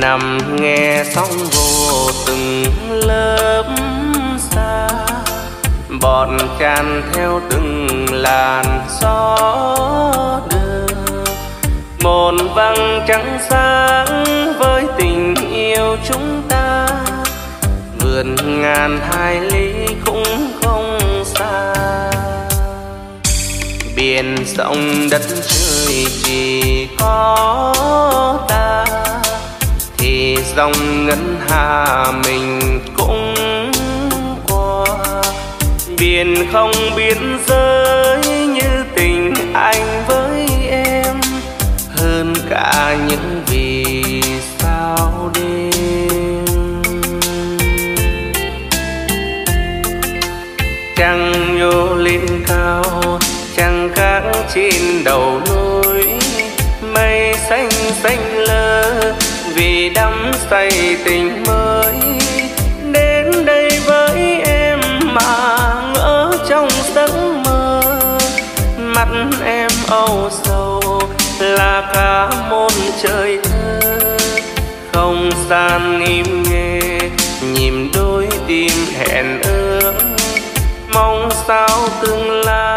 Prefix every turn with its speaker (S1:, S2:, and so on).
S1: nằm nghe sóng vô từng lớp xa. Bọt tràn theo từng làn gió đưa. Một vắng trắng sáng với tình yêu chúng ta. Vượt ngàn hai lý cũng không xa. Biển sông đất trời chỉ có ta dòng ngân hà mình cũng qua. Biển không biên giới như tình anh với em, hơn cả những vì sao đêm. Trăng nhô lên cao, trăng khác trên đầu núi, mây xanh xanh lơ vì đắm say tình mới. Đến đây với em mà ngỡ trong giấc mơ. Mắt em âu sầu là cả một trời thơ. Không gian im nghe nhịp đôi tim hẹn ước. Mong sao tương lai